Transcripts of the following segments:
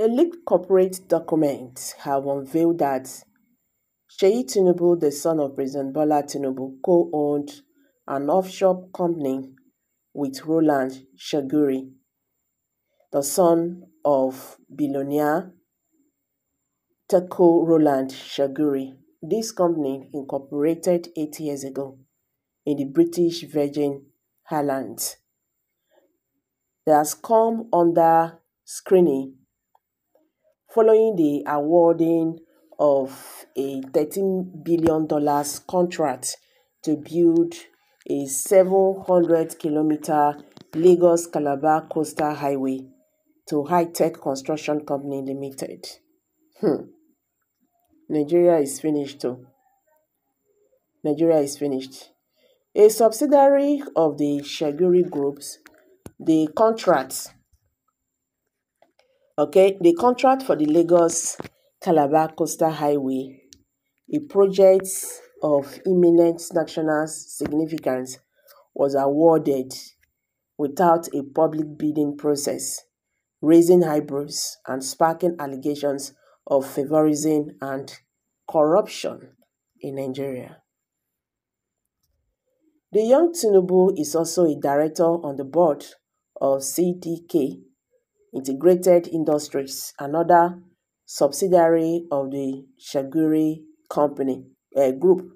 A leaked corporate documents have unveiled that Sheyi Tinubu, the son of President Bola Tinubu, co-owned an offshore company with Roland Chagoury, the son of billionaire Teco Roland Chagoury. This company incorporated eight years ago in the British Virgin Islands. It has come under screening following the awarding of a $13 billion contract to build a 700-kilometer Lagos-Calabar coastal highway to Hi-Tech Construction Company Limited. Hmm. Nigeria is finished too. Nigeria is finished. A subsidiary of the Chagoury Groups, the contract Okay, the contract for the Lagos Calabar Coastal Highway, a project of imminent national significance, was awarded without a public bidding process, raising eyebrows and sparking allegations of favorism and corruption in Nigeria. The young Tinubu is also a director on the board of CDK Integrated Industries, another subsidiary of the Chagoury Company uh, Group.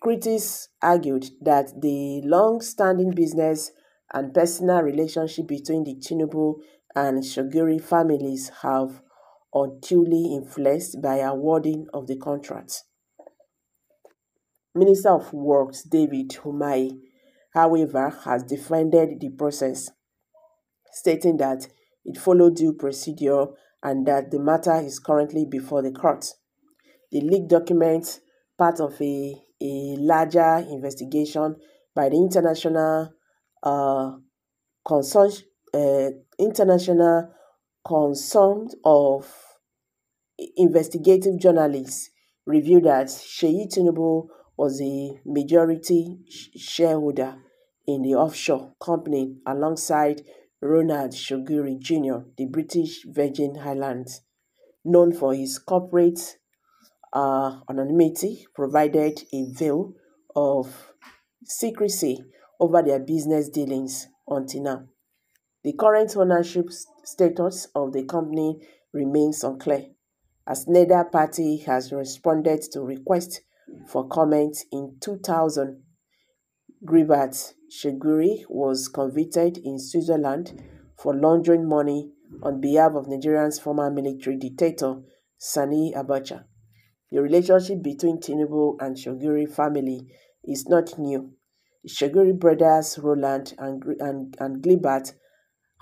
Critics argued that the long-standing business and personal relationship between the Tinubu and Chagoury families have unduly influenced by awarding of the contract. Minister of Works David Umahi, however, has defended the process, stating that it followed due procedure and that the matter is currently before the court. The leaked document, part of a, a larger investigation by the International uh, uh, International Concern of Investigative Journalists, revealed that Sheyi Tinubu was a majority shareholder in the offshore company alongside Ronald Chagoury Jr., the British Virgin Islands, known for his corporate uh, anonymity, provided a veil of secrecy over their business dealings until now. The current ownership status of the company remains unclear, as neither party has responded to requests for comment in 2000 Gribat Chagoury was convicted in Switzerland for laundering money on behalf of Nigeria's former military dictator Sani Abacha. The relationship between Tinubu and Chagoury family is not new. The brothers Roland and, and, and Glibat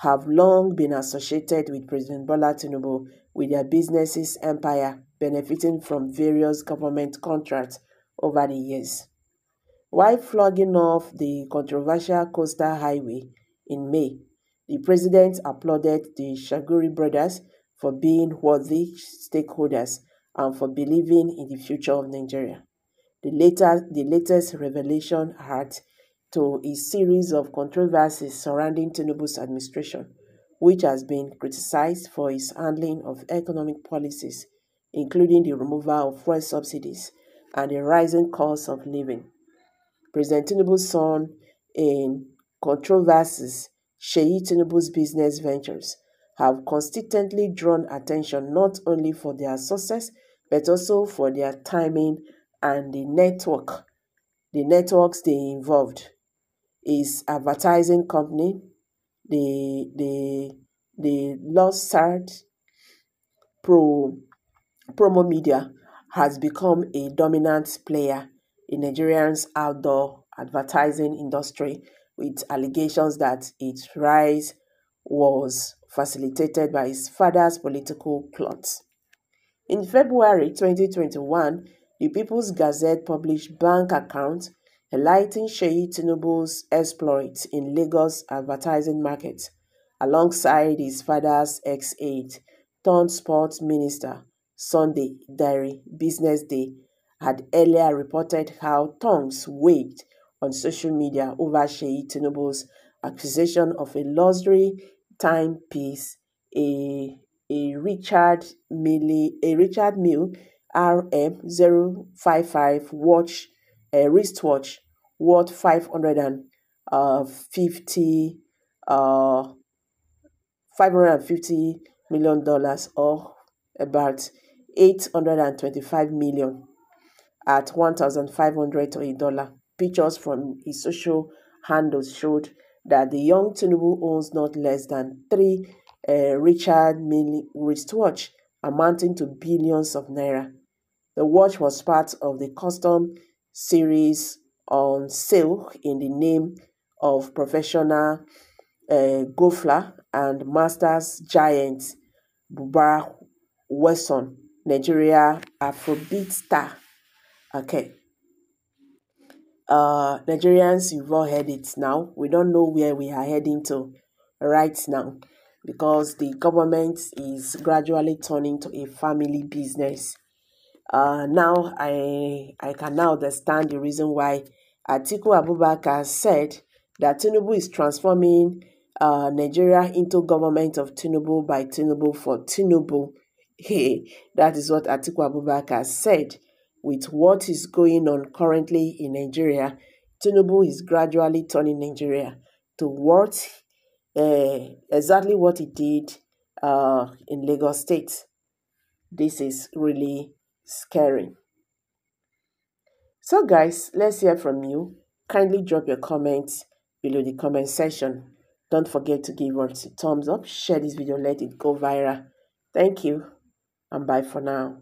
have long been associated with President Bola Tinubu with their businesses empire benefiting from various government contracts over the years. While flogging off the controversial Coastal Highway in May, the president applauded the Chagoury brothers for being worthy stakeholders and for believing in the future of Nigeria. The, later, the latest revelation had to a series of controversies surrounding Tinubu's administration, which has been criticized for its handling of economic policies, including the removal of fuel subsidies and the rising cost of living. President Tinubu's son in controversies, Sheyi Tinubu's business ventures have consistently drawn attention not only for their success but also for their timing and the network the networks they involved. Is advertising company the the the Losart Pro promo media has become a dominant player in Nigeria's outdoor advertising industry with allegations that its rise was facilitated by his father's political plots. In February 2021, the People's Gazette published bank accounts highlighting Sheyi Tinubu's exploits in Lagos advertising market alongside his father's ex-aide, turned sports minister, Sunday Dare Business Day had earlier reported how tongues waved on social media over Sheyi Tinubu's accusation of a luxury timepiece, a a Richard Mille, a Richard Mille RM055 watch, a wristwatch worth 550 uh, 550 million dollars or about 825 million at 1500 to a dollar. Pictures from his social handles showed that the young Tinubu owns not less than three uh, Richard Mille wristwatch amounting to billions of naira. The watch was part of the custom series on sale in the name of professional uh, golfer and masters giant Bubba Watson, Nigeria Afrobeat star. Okay. Uh, Nigerians, you've all heard it now. We don't know where we are heading to right now because the government is gradually turning to a family business. Uh, now I I can now understand the reason why Atiku Abubakar said that Tinubu is transforming uh, Nigeria into government of Tinubu by Tinubu for Tinubu. Hey, that is what Atiku Abubakar said. With what is going on currently in Nigeria, Tinubu is gradually turning Nigeria to what uh, exactly what he did uh, in Lagos State. This is really scary. So, guys, let's hear from you. Kindly drop your comments below the comment section. Don't forget to give us a thumbs up, share this video, let it go viral. Thank you, and bye for now.